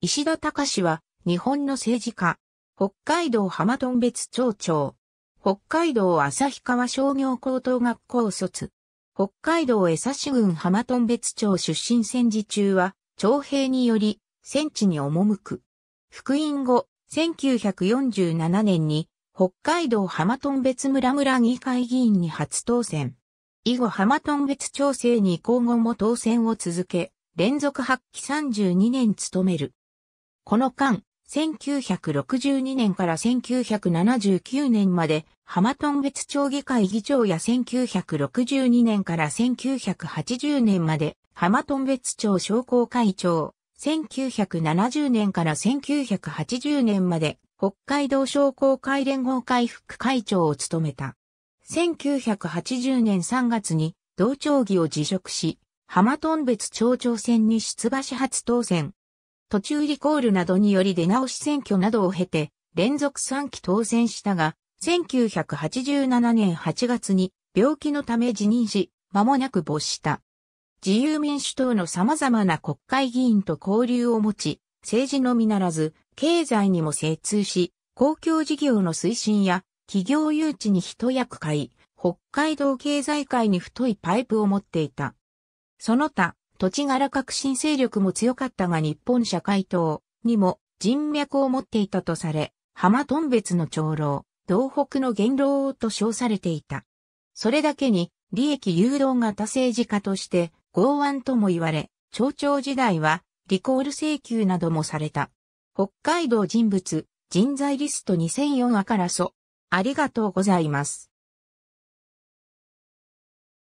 石田隆は日本の政治家。北海道浜頓別町長。北海道旭川商業高等学校卒。北海道江差市郡浜頓別町出身戦時中は、徴兵により戦地に赴く。復員後、1947年に北海道浜頓別村村議会議員に初当選。以後浜頓別町政に行後も当選を続け、連続発揮32年務める。この間、1962年から1979年まで、浜頓別町議会議長や1962年から1980年まで、浜頓別町商工会長、1970年から1980年まで、北海道商工会連合会副会長を務めた。1980年3月に同町議を辞職し、浜頓別町長選に出馬し初当選。途中リコールなどにより出直し選挙などを経て、連続3期当選したが、1987年8月に病気のため辞任し、間もなく没した。自由民主党の様々な国会議員と交流を持ち、政治のみならず、経済にも精通し、公共事業の推進や企業誘致に一役買い、北海道経済界に太いパイプを持っていた。その他、土地柄革新勢力も強かったが日本社会党にも人脈を持っていたとされ、浜頓別の長老、道北の元老と称されていた。それだけに利益誘導型政治家として剛腕とも言われ、町長時代はリコール請求などもされた。北海道人物、人材リスト2004話からそ。ありがとうございます。